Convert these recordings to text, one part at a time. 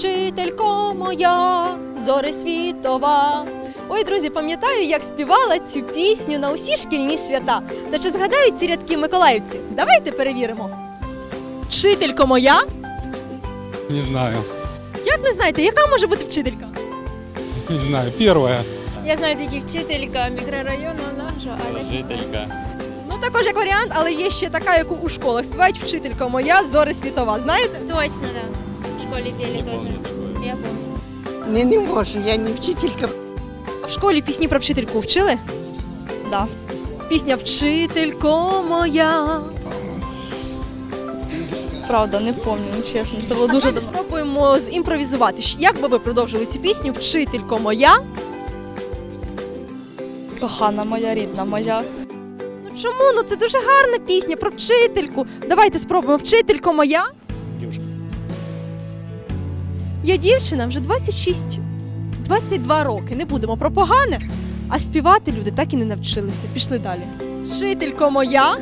вчителько моя, зоре світова. Ой, друзі, пам'ятаю, як співала цю пісню на усі шкільні свята. Та чи згадають ці рядки миколаївці? Давайте перевіримо. Вчителько моя. Не знаю. Як не знаєте, яка може бути вчителька? Не знаю. Первое. Я знаю тільки вчителька мікрорайону нашого, але Жителька. Ну також як варіант, але є ще така, яку у школах співають вчителька моя, зоре світова. Знаєте? точно, да. В школі пели Не теж. помню. Я помню. Не, не можу, я не вчителька. В школі пісні про вчительку вчили? Да. Пісня Вчителько моя. Правда, не пам'ятаю, чесно. Це було Дуже дуже давно. спробуємо зімпровізувати. Як би ви продовжили цю пісню Вчителько моя? Кохана моя, рідна моя. Ну чому? Ну це дуже гарна пісня про вчительку. Давайте спробуємо Вчителько моя. Я дівчина вже 26, 22 роки. Не будемо про погане, а співати люди так і не навчилися. Пішли далі. Вчителько моя.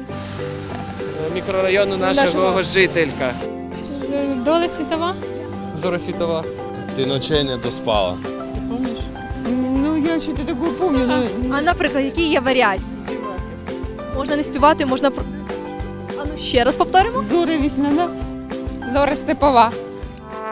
мікрорайону нашого, Нашого. жителька. Доля світова? Зора Світова. Ти ночей не доспала. Ну, я что-то такое помню. А наприклад, які є варіації? Можна не співати, можна про. А ну ще раз повторимо. Зора весняна. Зора Степова.